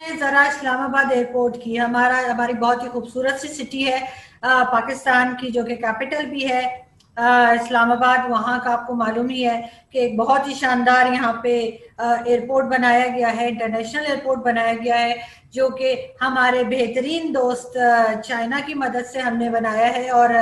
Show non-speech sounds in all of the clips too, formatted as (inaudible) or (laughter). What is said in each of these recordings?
जरा इस्लामाबाद एयरपोर्ट की। हमारा हमारी बहुत ही खूबसूरत सी सिटी है आ, पाकिस्तान की जो कि कैपिटल भी है इस्लामाबाद वहाँ का आपको मालूम ही है कि एक बहुत ही शानदार यहाँ पे एयरपोर्ट बनाया गया है इंटरनेशनल एयरपोर्ट बनाया गया है जो कि हमारे बेहतरीन दोस्त चाइना की मदद से हमने बनाया है और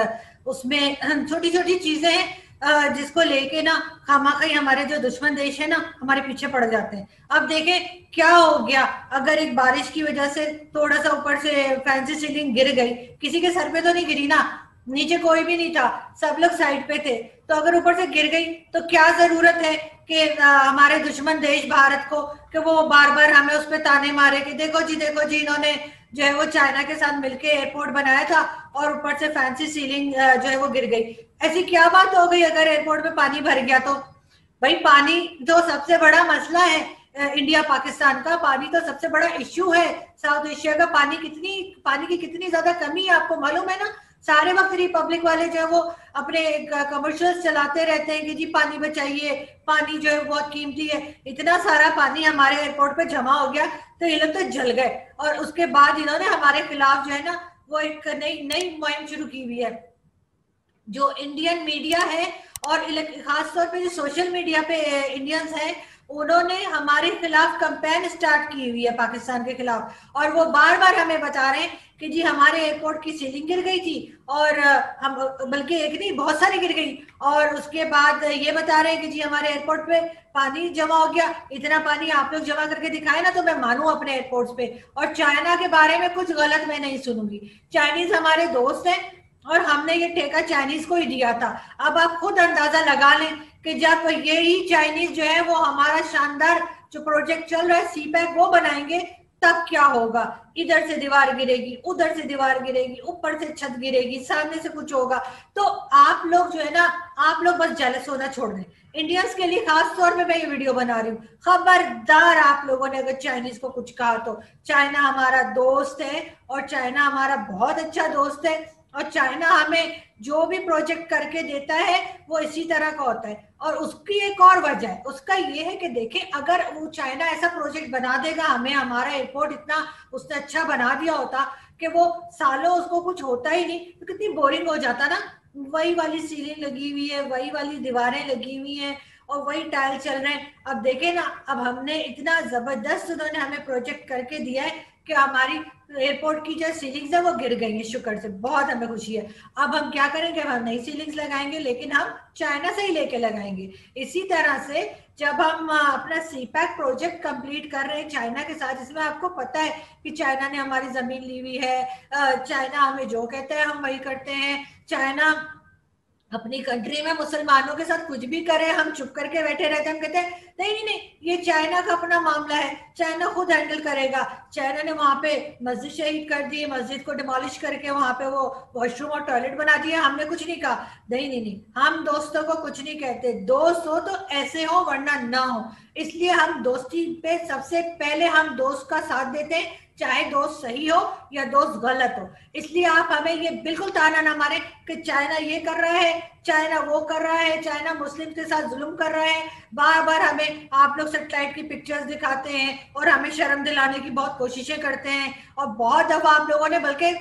उसमें (clears throat) छोटी छोटी चीज़ें हैं जिसको लेके ना खामा खाई हमारे जो दुश्मन देश है ना, हमारे पीछे पड़ जाते हैं। अब देखे, क्या हो गया? अगर एक बारिश की वजह से थोड़ा सा ऊपर से फैंसी सीलिंग गिर गई, किसी के सर पे तो नहीं गिरी ना? नीचे कोई भी नहीं था, सब लोग साइड पे थे। तो अगर ऊपर से गिर गई तो क्या ज़रूरत है कि हमारे दुश्मन देश भारत को, कि वो बार बार हमें उस पर ताने मारे कि देखो जी देखो जी, इन्होंने जो है वो चाइना के साथ मिलके एयरपोर्ट बनाया था और ऊपर से फैंसी सीलिंग जो है वो गिर गई। ऐसी क्या बात हो गई अगर एयरपोर्ट में पानी भर गया तो? भाई, पानी जो सबसे बड़ा मसला है इंडिया पाकिस्तान का। पानी तो सबसे बड़ा इश्यू है। साउथ एशिया का पानी कितनी, पानी की कितनी ज़्यादा कमी है, आपको मालूम है ना? सारे वक्त रिपब्लिक वाले जो है वो अपने कमर्शियल चलाते रहते हैं कि जी पानी बचाइए, पानी जो है बहुत कीमती है। इतना सारा पानी हमारे एयरपोर्ट पे जमा हो गया तो ये लोग तो जल गए। और उसके बाद इन्होंने हमारे खिलाफ जो है ना, वो एक नई नई मुहिम शुरू की हुई है। जो इंडियन मीडिया है और खासतौर पर जो सोशल मीडिया पे इंडियंस हैं उन्होंने हमारे खिलाफ कंपेन स्टार्ट की हुई है पाकिस्तान के खिलाफ। और वो बार बार हमें बता रहे हैं कि जी हमारे एयरपोर्ट की सीलिंग गिर गई थी और हम, बल्कि एक नहीं, बहुत सारी गिर गई। और उसके बाद ये बता रहे हैं कि जी हमारे एयरपोर्ट पे पानी जमा हो गया। इतना पानी आप लोग जमा करके दिखाए ना तो मैं मानू अपने एयरपोर्ट पे। और चाइना के बारे में कुछ गलत मैं नहीं सुनूँगी। चाइनीज़ हमारे दोस्त हैं और हमने ये ठेका चाइनीज़ को ही दिया था। अब आप खुद अंदाज़ा लगा लें कि जब यही चाइनीज़ जो है वो हमारा शानदार जो प्रोजेक्ट चल रहा है सी पैक वो बनाएँगे, तब क्या होगा? इधर से दीवार गिरेगी, उधर से दीवार गिरेगी, ऊपर से छत गिरेगी, सामने से कुछ होगा। तो आप लोग जो है ना, आप लोग बस जेलस होना छोड़ दें। इंडियंस के लिए खास तौर पे मैं ये वीडियो बना रही हूँ। खबरदार आप लोगों ने अगर चाइनीज़ को कुछ कहा तो। चाइना हमारा दोस्त है और चाइना हमारा बहुत अच्छा दोस्त है और चाइना हमें जो भी प्रोजेक्ट करके देता है, वो इसी तरह का होता है। और उसकी एक और वजह है उसका ये है कि देखें, अगर वो चाइना ऐसा प्रोजेक्ट बना देगा, हमें हमारा एयरपोर्ट इतना उसने अच्छा बना दिया होता कि वो सालों उसको कुछ होता ही नहीं तो कितनी बोरिंग हो जाता ना। वही वाली सीलिंग लगी हुई है, वही वाली दीवारें लगी हुई हैं और वही टाइल चल रहे हैं। अब देखे ना, अब हमने इतना ज़बरदस्त उन्होंने हमें प्रोजेक्ट करके दिया है कि हमारी एयरपोर्ट की जो सीलिंग्स है वो गिर गई है शुक्र से। बहुत हमें खुशी है। अब हम क्या करेंगे? हम नई सीलिंग्स लगाएँगे, लेकिन हम चाइना से ही लेके लगाएँगे। इसी तरह से जब हम अपना सी पैक प्रोजेक्ट कंप्लीट कर रहे हैं चाइना के साथ, जिसमें आपको पता है कि चाइना ने हमारी ज़मीन ली हुई है। चाइना हमें जो कहते हैं हम वही करते हैं। चाइना अपनी कंट्री में मुसलमानों के साथ कुछ भी करे, हम चुप करके बैठे रहते हम कहते हैं, नहीं नहीं नहीं, ये चाइना का अपना मामला है, चाइना खुद हैंडल करेगा। चाइना ने वहाँ पे मस्जिद शहीद कर दी, मस्जिद को डिमोलिश करके वहाँ पे वो वॉशरूम और टॉयलेट बना दिया हमने कुछ नहीं कहा। नहीं नहीं नहीं, हम दोस्तों को कुछ नहीं कहते, दोस्त हो तो ऐसे हो, वरना ना हो। इसलिए हम दोस्ती पे सबसे पहले हम दोस्त का साथ देते हैं चाहे दोस्त सही हो या दोस्त गलत हो। इसलिए आप हमें ये बिल्कुल ताना ना मारे कि चाइना ये कर रहा है, चाइना वो कर रहा है, चाइना मुस्लिम के साथ जुल्म कर रहा है। बार बार हमें आप लोग सेटेलाइट की पिक्चर्स दिखाते हैं और हमें शर्म दिलाने की बहुत कोशिशें करते हैं और बहुत दफ़ा आप लोगों ने, बल्कि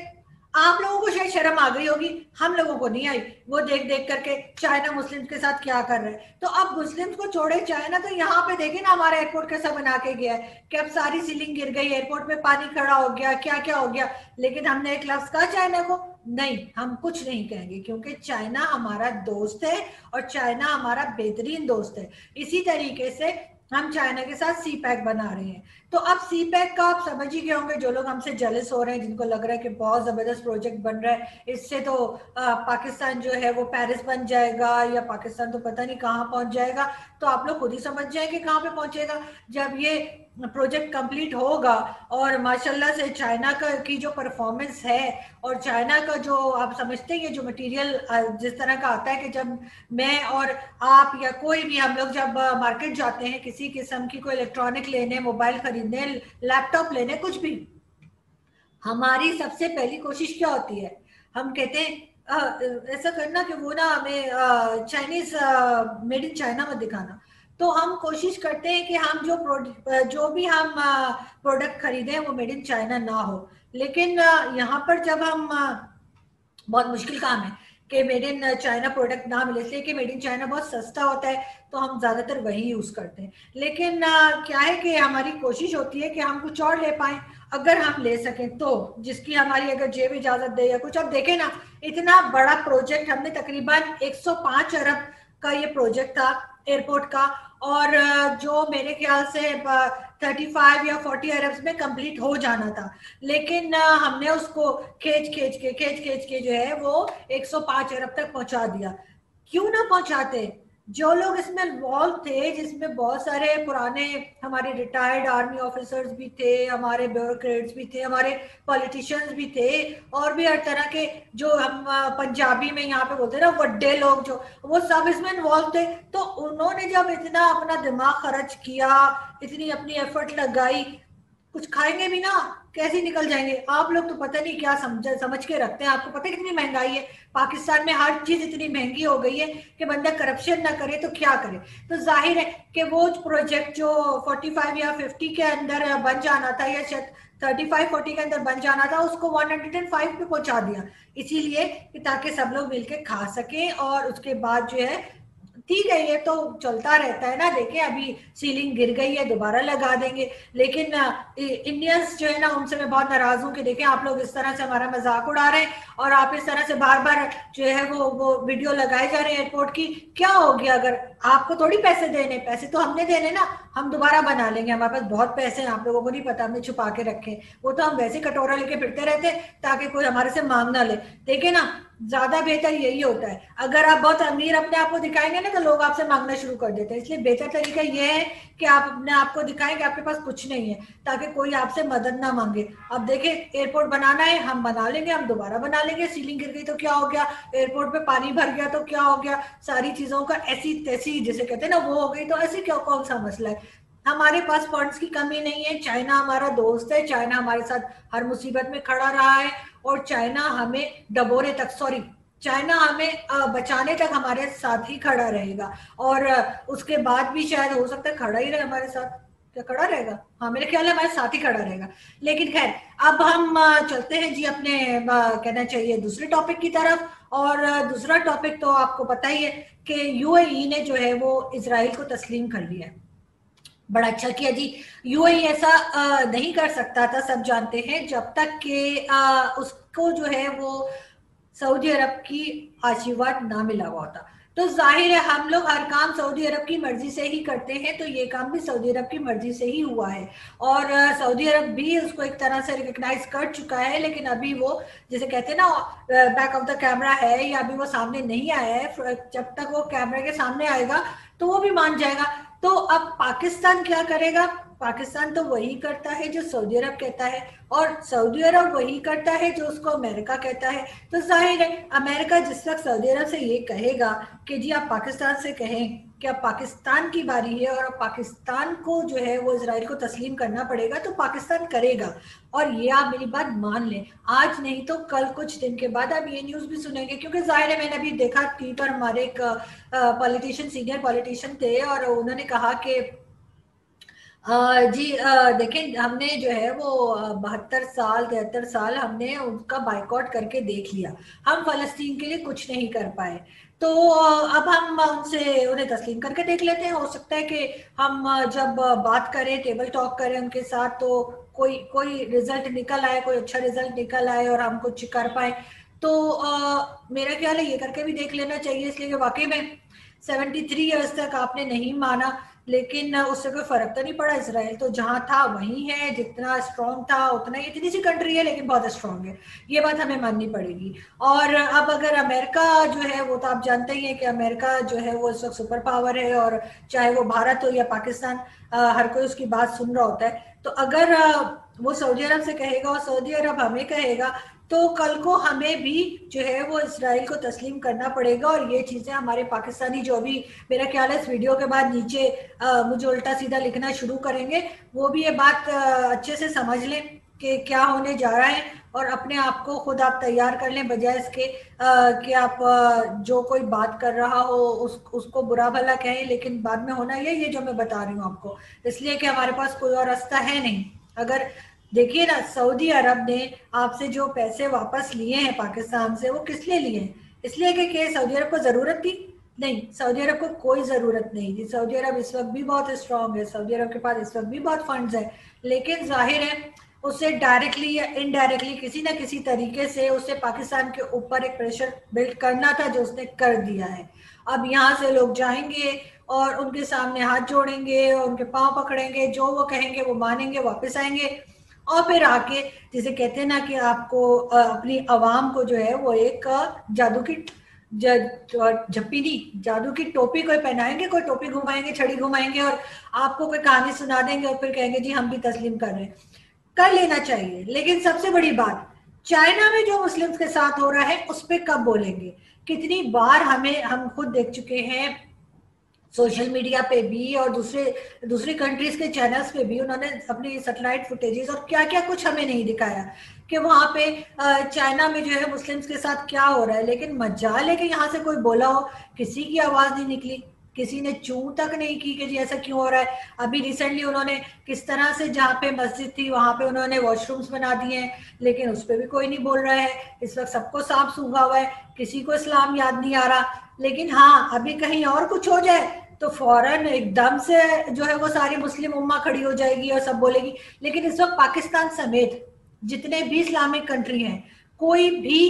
आप लोगों को शायद शर्म आ गई होगी, हम लोगों को नहीं आई। वो देख देख करके चाइना मुस्लिम के साथ क्या कर रहे हैं। तो अब मुस्लिम को छोड़े, चाइना तो यहाँ पे देखे ना हमारा एयरपोर्ट कैसा बना के गया है कि अब सारी सीलिंग गिर गई एयरपोर्ट में पानी खड़ा हो गया क्या क्या हो गया। लेकिन हमने एक लफ्ज कहा चाइना को, नहीं, हम कुछ नहीं कहेंगे, क्योंकि चाइना हमारा दोस्त है और चाइना हमारा बेहतरीन दोस्त है। इसी तरीके से हम चाइना के साथ सी पैक बना रहे हैं। तो अब सी पैक का आप समझ ही गए होंगे जो लोग हमसे जलिस हो रहे हैं जिनको लग रहा है कि बहुत ज़बरदस्त प्रोजेक्ट बन रहा है इससे तो आ, पाकिस्तान जो है वो पेरिस बन जाएगा या पाकिस्तान तो पता नहीं कहाँ पहुँच जाएगा। तो आप लोग खुद ही समझ जाए कि कहाँ पे पहुंचेगा। जब ये प्रोजेक्ट कंप्लीट होगा और माशाल्लाह से चाइना का की जो परफॉर्मेंस है और चाइना का जो आप समझते हैं जो मटेरियल जिस तरह का आता है कि जब मैं और आप या कोई भी हम लोग जब मार्केट जाते हैं किसी किस्म की कोई इलेक्ट्रॉनिक लेने मोबाइल खरीदने लैपटॉप लेने, कुछ भी, हमारी सबसे पहली कोशिश क्या होती है? हम कहते हैं ऐसा करना कि वो ना हमें चाइनीज़ मेड इन चाइना मत दिखाना। तो हम कोशिश करते हैं कि हम जो जो भी हम प्रोडक्ट खरीदें वो मेड इन चाइना ना हो। लेकिन यहाँ पर जब हम बहुत मुश्किल काम है कि मेड इन चाइना प्रोडक्ट ना मिले, इसलिए कि मेड इन चाइना बहुत सस्ता होता है तो हम ज़्यादातर वही यूज़ करते हैं। लेकिन क्या है कि हमारी कोशिश होती है कि हम कुछ और ले पाएँ। अगर हम ले सकें तो जिसकी हमारी अगर जेब इजाज़त दे या कुछ, अब देखें ना, इतना बड़ा प्रोजेक्ट हमने तकरीबन 105 अरब का ये प्रोजेक्ट था। एयरपोर्ट का और जो मेरे ख्याल से 35 या 40 अरब में कंप्लीट हो जाना था। लेकिन हमने उसको खेच खेच के खेच खेच के जो है, वो 105 अरब तक पहुँचा दिया। क्यों ना पहुंचाते? जो लोग इसमें इन्वॉल्व थे, जिसमें बहुत सारे पुराने हमारे रिटायर्ड आर्मी ऑफिसर्स भी थे, हमारे ब्यूरोक्रेट्स भी थे, हमारे पॉलिटिशियंस भी थे, और भी हर तरह के जो हम पंजाबी में यहाँ पे बोलते ना, वड्डे लोग जो, वो सब इसमें इन्वॉल्व थे। तो उन्होंने जब इतना अपना दिमाग खर्च किया, इतनी अपनी एफर्ट लगाई कुछ खाएँगे भी ना, कैसे निकल जाएँगे? आप लोग तो पता नहीं क्या समझ समझ के रखते हैं आपको, पता है कितनी महँगाई है? पाकिस्तान में हर चीज़ इतनी महँगी हो गई है कि बंदा करप्शन ना करे तो क्या करे? तो ज़ाहिर है कि वो प्रोजेक्ट जो 45 या 50 के अंदर बन जाना था, या शायद 35 40 के अंदर बन जाना था, उसको 105 पे पहुँचा दिया। इसीलिए कि ताकि सब लोग मिलके खा सके और उसके बाद जो है ठीक है, ये तो चलता रहता है ना। देखे, अभी सीलिंग गिर गई है, दोबारा लगा देंगे। लेकिन इंडियंस जो है ना, उनसे मैं बहुत नाराज़ हूँ कि देखें, आप लोग इस तरह से हमारा मज़ाक उड़ा रहे हैं और आप इस तरह से बार बार जो है वो वो वीडियो लगाए जा रहे हैं एयरपोर्ट की। क्या हो गया? अगर आपको थोड़ी पैसे देने, पैसे तो हमने देने ना, हम दोबारा बना लेंगे। हमारे पास बहुत पैसे हैं, आप लोगों को नहीं पता, हमने छुपा के रखे वो तो हम वैसे कटोरा लेके फिरते रहते ताकि कोई हमारे से मांग ना ले। देखे ना ज़्यादा बेहतर यही होता है। अगर आप बहुत अमीर अपने आप को दिखाएँगे ना तो लोग आपसे मांगना शुरू कर देते हैं। इसलिए बेहतर तरीका यह है कि आप अपने आप को दिखाएँ कि आपके पास कुछ नहीं है, ताकि कोई आपसे मदद ना मांगे। अब देखें, एयरपोर्ट बनाना है, हम बना लेंगे, हम दोबारा बना लेंगे। सीलिंग गिर गई तो क्या हो गया? एयरपोर्ट पे पानी भर गया तो क्या हो गया? सारी चीज़ों का ऐसी तैसी, जिसे कहते हैं ना, वो हो गई। तो ऐसी क्या, कौन सा मसला है? हमारे पास फंड्स की कमी नहीं है। चाइना हमारा दोस्त है, चाइना हमारे साथ हर मुसीबत में खड़ा रहा है। और चाइना हमें डबोरे तक सॉरी चाइना हमें बचाने तक हमारे साथ ही खड़ा रहेगा। और उसके बाद भी शायद हो सकता है खड़ा ही रहे हमारे साथ। क्या खड़ा रहेगा? हाँ मेरे ख्याल है हमारे साथ ही खड़ा रहेगा। लेकिन खैर, अब हम चलते हैं जी अपने कहना चाहिए दूसरे टॉपिक की तरफ़। और दूसरा टॉपिक तो आपको पता ही है कि यूएई ने जो है वो इसराइल को तस्लीम कर लिया है। बड़ा अच्छा किया जी। यूएई ऐसा नहीं कर सकता था, सब जानते हैं, जब तक कि उसको जो है वो सऊदी अरब की आशीर्वाद ना मिला हुआ था। तो ज़ाहिर है, हम लोग हर काम सऊदी अरब की मर्ज़ी से ही करते हैं तो ये काम भी सऊदी अरब की मर्ज़ी से ही हुआ है। और सऊदी अरब भी उसको एक तरह से रिकग्नाइज कर चुका है, लेकिन अभी वो, जैसे कहते हैं ना बैक ऑफ़ द कैमरा है, या अभी वो सामने नहीं आया है जब तक वो कैमरे के सामने आएगा तो वो भी मान जाएगा। तो अब पाकिस्तान क्या करेगा? पाकिस्तान तो वही करता है जो सऊदी अरब कहता है और सऊदी अरब वही करता है जो उसको अमेरिका कहता है। तो ज़ाहिर है, अमेरिका जिस वक्त सऊदी अरब से ये कहेगा कि जी आप पाकिस्तान से कहें। कि अब पाकिस्तान की बारी है और अब पाकिस्तान को जो है वो इसराइल को तस्लीम करना पड़ेगा तो पाकिस्तान करेगा। और ये आप मेरी बात मान लें। आज नहीं तो कल कुछ दिन के बाद आप ये न्यूज़ भी सुनेंगे, क्योंकि ज़ाहिर है मैंने अभी देखा ट्वीट और हमारे एक पॉलिटिशियन सीनियर पॉलिटिशियन थे और उन्होंने कहा कि जी देखें हमने जो है वो बहत्तर साल तिहत्तर साल हमने उनका बाइकआउट करके देख लिया। हम फलस्तीन के लिए कुछ नहीं कर पाए। तो अब हम उनसे उन्हें तस्लीम करके देख लेते हैं। हो सकता है कि हम जब बात करें टेबल टॉक करें उनके साथ तो कोई कोई रिज़ल्ट निकल आए कोई अच्छा रिज़ल्ट निकल आए और हम कुछ कर पाए। तो आ, मेरा ख्याल है ये करके भी देख लेना चाहिए इसलिए वाकई में सेवेंटी थ्री ईयर्स तक आपने नहीं माना, लेकिन उससे कोई फ़र्क तो नहीं पड़ा इसराइल। तो जहाँ था, वहीं है। जितना स्ट्रॉन्ग था, उतना इतनी सी कंट्री है, लेकिन बहुत स्ट्रॉन्ग है। ये बात हमें माननी पड़ेगी। और अब अगर अमेरिका जो है, वो तो आप जानते ही हैं कि अमेरिका जो है, वो इस वक्त सुपर पावर है, और चाहे वो भारत हो या पाकिस्तान हर कोई उसकी बात सुन रहा होता है। तो अगर वो सऊदी अरब से कहेगा और सऊदी अरब हमें कहेगा तो कल को हमें भी जो है वो इसराइल को तस्लीम करना पड़ेगा और ये चीज़ें हमारे पाकिस्तानी जो भी मेरा ख्याल है इस वीडियो के बाद नीचे आ, मुझे उल्टा सीधा लिखना शुरू करेंगे। वो भी ये बात आ, अच्छे से समझ लें कि क्या होने जा रहा है और अपने आप को खुद आप तैयार कर लें बजाय इसके कि आप जो कोई बात कर रहा हो उस उसको बुरा भला कहें लेकिन बाद में होना ये ये जो मैं बता रही हूँ आपको। इसलिए कि हमारे पास कोई और रास्ता है नहीं। अगर देखिए ना, सऊदी अरब ने आपसे जो पैसे वापस लिए हैं पाकिस्तान से, वो किस लिए लिए हैं? इसलिए कि क्या सऊदी अरब को ज़रूरत थी? नहीं, सऊदी अरब को कोई ज़रूरत नहीं थी। सऊदी अरब इस वक्त भी बहुत स्ट्रांग है, सऊदी अरब के पास इस वक्त भी बहुत फंड्स है, लेकिन ज़ाहिर है उससे डायरेक्टली या इनडायरेक्टली किसी ना किसी तरीके से उसे पाकिस्तान के ऊपर एक प्रेशर बिल्ड करना था जो उसने कर दिया है। अब यहाँ से लोग जाएँगे और उनके सामने हाथ जोड़ेंगे और उनके पाँव पकड़ेंगे, जो वो कहेंगे वो मानेंगे, वापस आएँगे। और फिर आके जिसे कहते हैं ना कि आपको अपनी आवाम को जो है वो एक जादू की झप्पी नहीं, जादू की टोपी कोई पहनाएँगे, कोई टोपी घुमाएँगे, छड़ी घुमाएँगे और आपको कोई कहानी सुना देंगे और फिर कहेंगे, जी, हम भी तस्लीम कर रहे हैं। कर लेना चाहिए। लेकिन सबसे बड़ी बात, चाइना में जो मुस्लिम्स के साथ हो रहा है, उस पर कब बोलेंगे? कितनी बार हमें, हम खुद देख चुके हैं सोशल मीडिया पे भी और दूसरे, दूसरी कंट्रीज़ के चैनल्स पे भी उन्होंने अपनी सेटेलाइट फुटेजेस और क्या क्या कुछ हमें नहीं दिखाया कि वहाँ पे चाइना में जो है मुस्लिम्स के साथ क्या हो रहा है। लेकिन मजाल है कि यहाँ से कोई बोला हो, किसी की आवाज़ नहीं निकली, किसी ने चू तक नहीं की कि जी ऐसा क्यों हो रहा है। अभी रिसेंटली उन्होंने किस तरह से जहाँ पे मस्जिद थी, वहाँ पे उन्होंने वॉशरूम्स बना दिए हैं, लेकिन उस पर भी कोई नहीं बोल रहा है। इस वक्त सबको साफ़ सूखा हुआ है, किसी को इस्लाम याद नहीं आ रहा। लेकिन हाँ अभी कहीं और कुछ हो जाए तो फ़ौरन एकदम से जो है वो सारी मुस्लिम उम्मा खड़ी हो जाएगी और सब बोलेगी। लेकिन इस वक्त पाकिस्तान समेत जितने भी इस्लामिक कंट्री हैं, कोई भी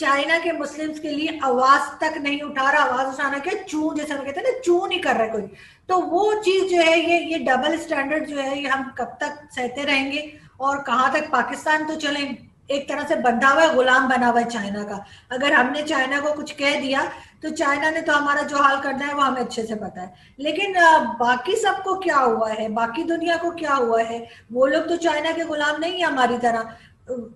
चाइना के मुस्लिम्स के लिए आवाज़ तक नहीं उठा रहा, आवाज़ उठाना क्या, चू जैसे हम कहते हैं ना, चू नहीं कर रहा कोई। तो वो चीज़ जो है, ये ये डबल स्टैंडर्ड जो है, ये हम कब तक सहते रहेंगे और कहाँ तक पाकिस्तान तो चले एक तरह से बंधा हुआ है, गुलाम बना हुआ है चाइना का। अगर हमने चाइना को कुछ कह दिया तो चाइना ने तो हमारा जो हाल करना है, वो हमें अच्छे से पता है। लेकिन बाकी सबको क्या हुआ है? बाकी दुनिया को क्या हुआ है? वो लोग तो चाइना के गुलाम नहीं है हमारी तरह।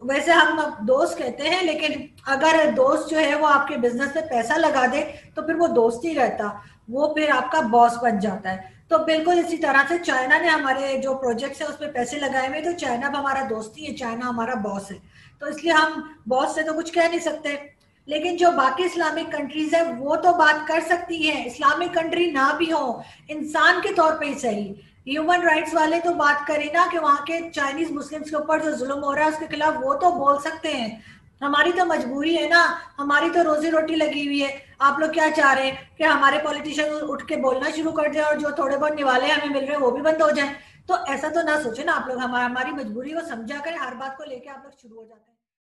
वैसे हम दोस्त कहते हैं, लेकिन अगर दोस्त जो है, वो आपके बिज़नेस में पैसा लगा दे तो फिर वो दोस्त ही रहता। वो फिर आपका बॉस बन जाता है। तो बिल्कुल इसी तरह से चाइना ने हमारे जो प्रोजेक्ट्स है उसमें पैसे लगाए हुए तो चाइना हमारा दोस्त ही है, चाइना हमारा बॉस है। तो इसलिए हम बॉस से तो कुछ कह नहीं सकते। लेकिन जो बाकी इस्लामिक कंट्रीज़ है, वो तो बात कर सकती है। इस्लामिक कंट्री ना भी हो, इंसान के तौर पे ही सही। ह्यूमन राइट्स वाले तो बात करें ना कि वहाँ के चाइनीज़ मुस्लिम्स के ऊपर जो जुल्म हो रहा है, उसके खिलाफ वो तो बोल सकते हैं। हमारी तो मजबूरी है ना, हमारी तो रोजी रोटी लगी हुई है। आप लोग क्या चाह रहे हैं कि हमारे पॉलिटिशियन उठ के बोलना शुरू कर जाए और जो थोड़े बहुत निवाले हमें मिल रहे हैं, वो भी बंद हो जाए? तो ऐसा तो ना सोचे ना आप लोग हमारी मजबूरी को समझा कर, हर बात को लेके आप लोग शुरू हो जाते हैं।